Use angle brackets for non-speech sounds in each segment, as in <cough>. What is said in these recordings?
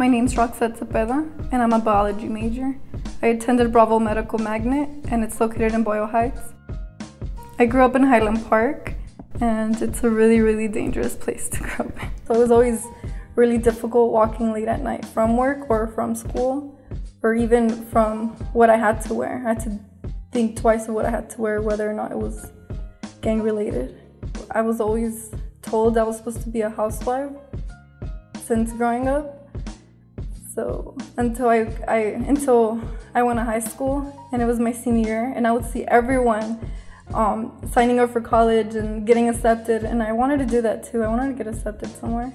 My name's Roxxette Zepeda, and I'm a biology major. I attended Bravo Medical Magnet, and it's located in Boyle Heights. I grew up in Highland Park, and it's a really, really dangerous place to grow up. So it was always really difficult walking late at night from work or from school, or even from what I had to wear. I had to think twice of what I had to wear, whether or not it was gang related. I was always told I was supposed to be a housewife since growing up. So until I, I until I went to high school and it was my senior year and I would see everyone um, signing up for college and getting accepted and I wanted to do that too. I wanted to get accepted somewhere.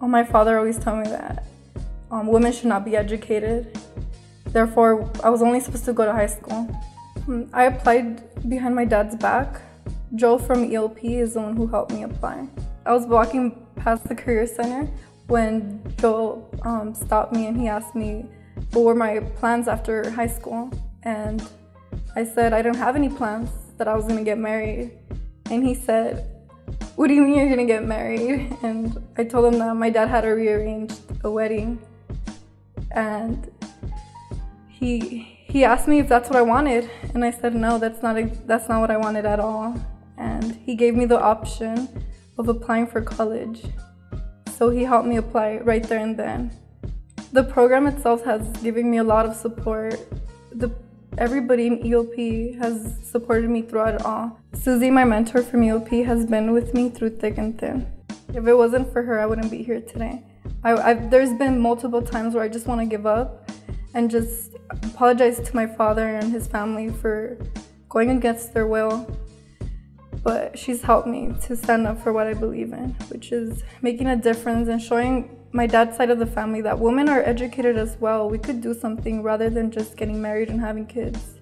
Well, my father always told me that um, women should not be educated. Therefore, I was only supposed to go to high school. Hmm, I applied behind my dad's back. Joe from EOP is the one who helped me apply. I was walking past the career center when Joe um, stopped me and he asked me what were my plans after high school. And I said I didn't have any plans, that I was gonna get married. And he said, What do you mean you're gonna get married? <laughs> And I told him that my dad had to rearrange a wedding. And he he asked me if that's what I wanted, and I said no, that's not a, that's not what I wanted at all. And he gave me the option of applying for college. So he helped me apply right there and then. The program itself has given me a lot of support. The everybody in EOP has supported me throughout it all. Susie, my mentor from EOP, has been with me through thick and thin. If it wasn't for her, I wouldn't be here today. I, there's been multiple times where I just want to give up and just apologize to my father and his family for going against their will but she's helped me to stand up for what I believe in, which is making a difference and showing my dad's side of the family that women are educated as well. We could do something rather than just getting married and having kids.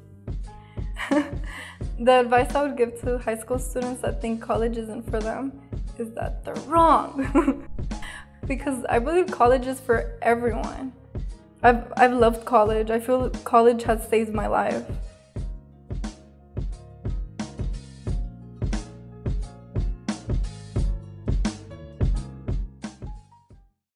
<laughs> the advice I would give to high school students that think college isn't for them is that they're wrong. <laughs> because I believe college is for everyone. I've, I've loved college. I feel college has saved my life.